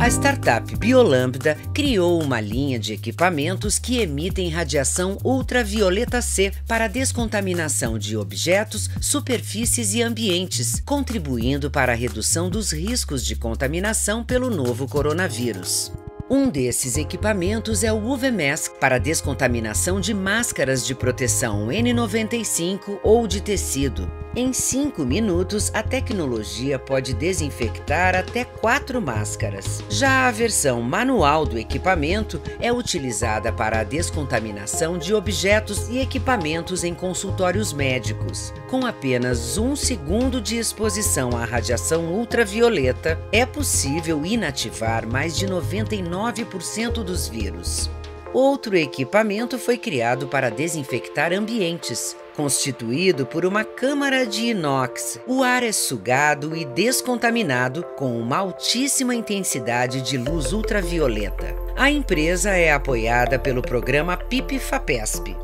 A startup Biolambda criou uma linha de equipamentos que emitem radiação ultravioleta C para descontaminação de objetos, superfícies e ambientes, contribuindo para a redução dos riscos de contaminação pelo novo coronavírus. Um desses equipamentos é o UV Mask para descontaminação de máscaras de proteção N95 ou de tecido. Em 5 minutos, a tecnologia pode desinfectar até quatro máscaras. Já a versão manual do equipamento é utilizada para a descontaminação de objetos e equipamentos em consultórios médicos. Com apenas um segundo de exposição à radiação ultravioleta, é possível inativar mais de 99% dos vírus. Outro equipamento foi criado para desinfectar ambientes. Constituído por uma câmara de inox, o ar é sugado e descontaminado com uma altíssima intensidade de luz ultravioleta. A empresa é apoiada pelo programa PIP-FAPESP,